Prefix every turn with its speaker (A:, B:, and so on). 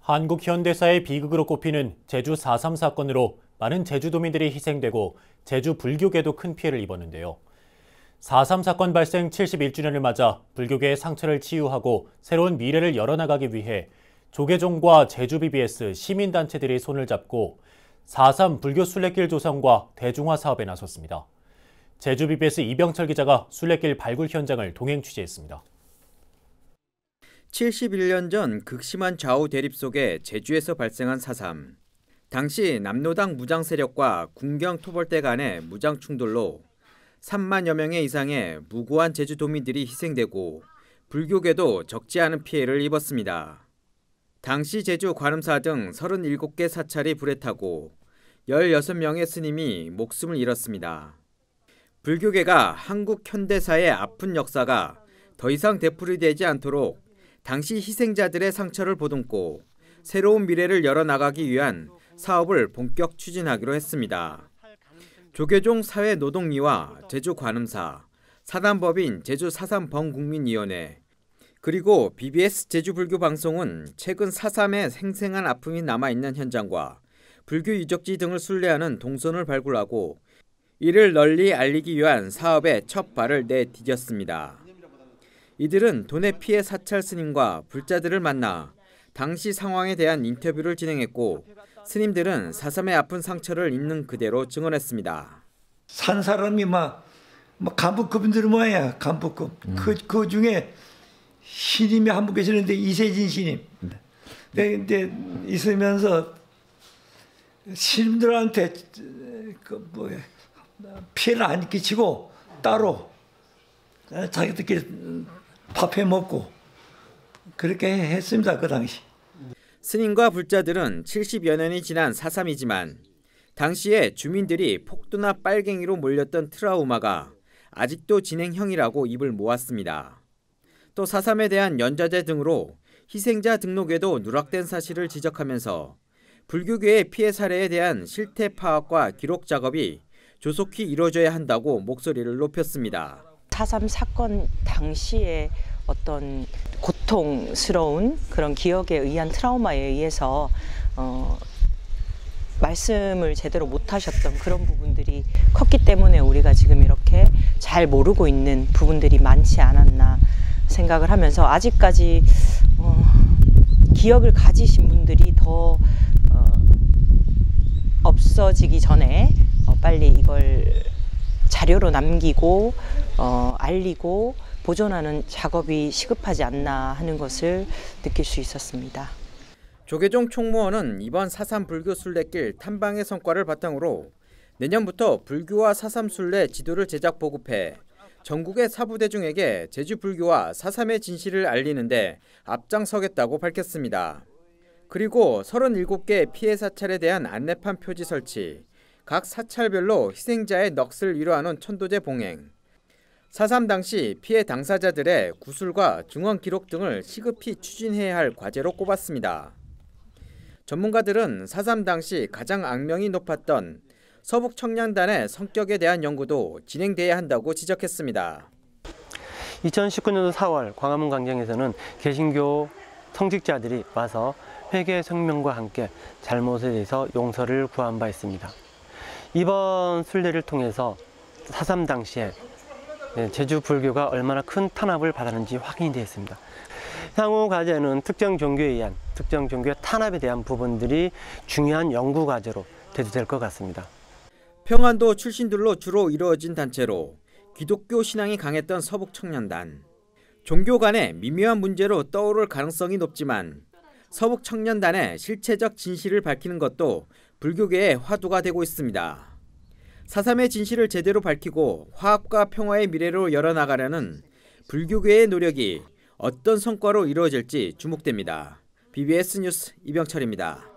A: 한국 현대사의 비극으로 꼽히는 제주 4.3 사건으로 많은 제주도민들이 희생되고 제주 불교계도 큰 피해를 입었는데요. 4.3 사건 발생 71주년을 맞아 불교계의 상처를 치유하고 새로운 미래를 열어나가기 위해 조계종과 제주 BBS 시민단체들이 손을 잡고 4.3 불교 순례길 조성과 대중화 사업에 나섰습니다. 제주 BBS 이병철 기자가 순례길 발굴 현장을 동행 취재했습니다.
B: 71년 전 극심한 좌우 대립 속에 제주에서 발생한 4.3. 당시 남노당 무장 세력과 군경 토벌대 간의 무장 충돌로 3만여 명의 이상의 무고한 제주도민들이 희생되고 불교계도 적지 않은 피해를 입었습니다. 당시 제주 관음사 등 37개 사찰이 불에 타고 16명의 스님이 목숨을 잃었습니다. 불교계가 한국 현대사의 아픈 역사가 더 이상 되풀이되지 않도록 당시 희생자들의 상처를 보듬고 새로운 미래를 열어나가기 위한 사업을 본격 추진하기로 했습니다. 조계종 사회노동위와 제주관음사, 사단법인 제주사삼범국민위원회, 그리고 BBS 제주불교방송은 최근 4.3의 생생한 아픔이 남아있는 현장과 불교 유적지 등을 순례하는 동선을 발굴하고 이를 널리 알리기 위한 사업에 첫 발을 내디뎠습니다. 이들은 돈의 피해 사찰 스님과 불자들을 만나 당시 상황에 대한 인터뷰를 진행했고 스님들은 사삼의 아픈 상처를 있는 그대로 증언했습니다.
C: 산 사람이 막, 막 간부급들 뭐야 간부급 음. 그, 그 중에 신임이 한 분 계시는데 이세진 신임 네. 근데 있으면서 신임들한테 그뭐 피해를 안 끼치고 따로 자기들끼리 밥해 먹고 그렇게 했습니다 그 당시.
B: 스님과 불자들은 70여 년이 지난 4.3이지만 당시에 주민들이 폭도나 빨갱이로 몰렸던 트라우마가 아직도 진행형이라고 입을 모았습니다. 또 4.3에 대한 연좌제 등으로 희생자 등록에도 누락된 사실을 지적하면서 불교계의 피해 사례에 대한 실태 파악과 기록 작업이 조속히 이루어져야 한다고 목소리를 높였습니다.
D: 4.3 사건 당시에 어떤 고통스러운 그런 기억에 의한 트라우마에 의해서 어, 말씀을 제대로 못하셨던 그런 부분들이 컸기 때문에 우리가 지금 이렇게 잘 모르고 있는 부분들이 많지 않았나 생각을 하면서 아직까지 어, 기억을 가지신 분들이 더 어, 없어지기 전에 어, 빨리 이걸 자료로 남기고 어, 알리고 보존하는 작업이 시급하지 않나 하는 것을 느낄 수 있었습니다.
B: 조계종 총무원은 이번 사삼 불교 순례길 탐방의 성과를 바탕으로 내년부터 불교와 사삼 순례 지도를 제작 보급해 전국의 사부대중에게 제주 불교와 사삼의 진실을 알리는데 앞장서겠다고 밝혔습니다. 그리고 37개 피해 사찰에 대한 안내판 표지 설치, 각 사찰별로 희생자의 넋을 위로하는 천도제 봉행, 4.3 당시 피해 당사자들의 구술과 증언 기록 등을 시급히 추진해야 할 과제로 꼽았습니다. 전문가들은 4.3 당시 가장 악명이 높았던 서북 청량단의 성격에 대한 연구도 진행돼야 한다고 지적했습니다.
E: 2019년도 4월 광화문 광장에서는 개신교 성직자들이 와서 회개 성명과 함께 잘못에 대해서 용서를 구한 바 있습니다. 이번 순례를 통해서 사삼 당시에 네, 제주 불교가 얼마나 큰 탄압을 받았는지 확인이 되었습니다. 향후 과제는 특정 종교에 의한 특정 종교의 탄압에 대한 부분들이 중요한 연구 과제로 대두될 것 같습니다.
B: 평안도 출신들로 주로 이루어진 단체로 기독교 신앙이 강했던 서북 청년단. 종교 간의 미묘한 문제로 떠오를 가능성이 높지만 서북 청년단의 실체적 진실을 밝히는 것도 불교계의 화두가 되고 있습니다. 4.3의 진실을 제대로 밝히고 화합과 평화의 미래로 열어나가려는 불교계의 노력이 어떤 성과로 이루어질지 주목됩니다. BBS 뉴스 이병철입니다.